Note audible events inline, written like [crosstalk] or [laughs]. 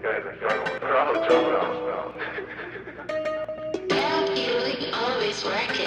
We're [laughs] always working.